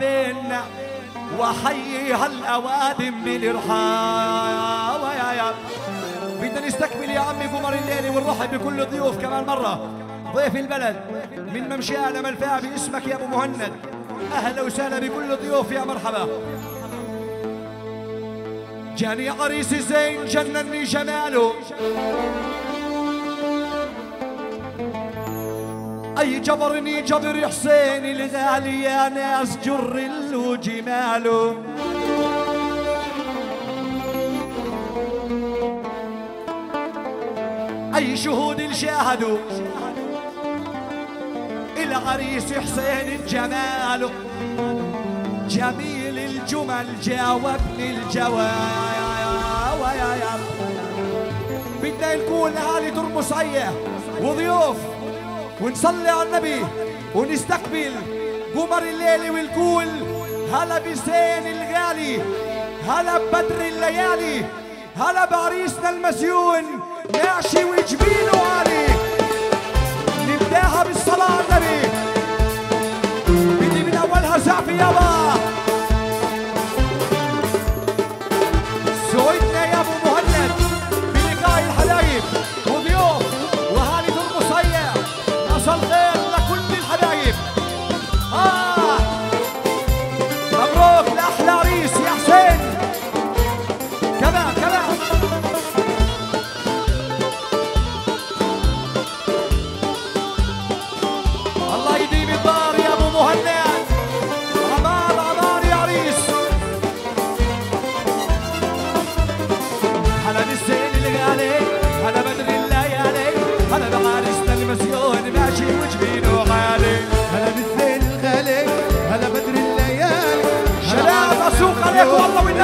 بينا وحيي هالاوادم بالارحاب يا يا. بدنا نستكمل يا عمي قمر الليلي ونرحب بكل الضيوف كمان مرة. ضيف البلد من ممشى أنا الفا باسمك يا أبو مهند. أهلا وسهلا بكل الضيوف يا مرحبا. جاني عريس الزين جنني جماله. أي جبرني جبر حسيني الغالي يا ناس جر وجماله أي شهود شاهدوا العريس حسين الجمال. جميل الجمل جاوبني الجواب بدنا نكون أهالي ترمس أيه وضيوف. ونصلي على النبي ونستقبل قمر الليل والكول. هلا بسين الغالي هلا ببدر الليالي هلا بعريسنا المزيون ماشي وجبينه عالي نبدأها بالصلاة.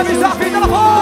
Economizar a vida!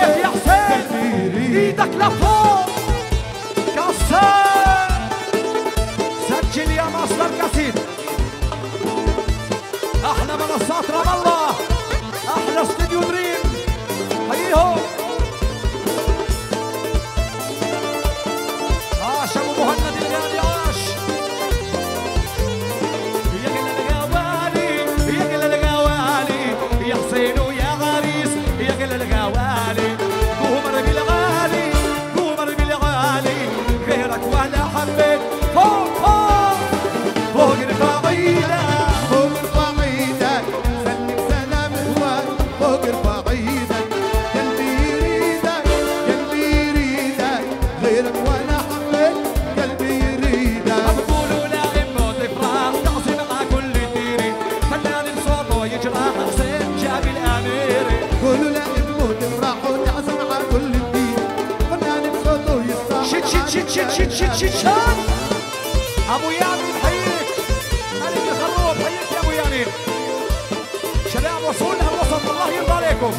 إيدك لفوق كسر. سجل يا مصدر كثير. أحلى منصات رام الله شد شد شد شد شد ابو يامين حيك ملك الخروف حيك يا ابو يامين شباب وصولنا الوسط الله يرضى عليكم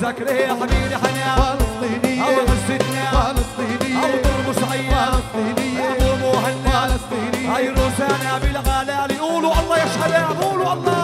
سكري يا حبيبي حنان أو غزتنا فلسطينية. أو طرمس عيان فلسطينية. أبو مهنا فلسطينية. هاي روسانا بالغلال يقولوا الله يشهد قولوا الله.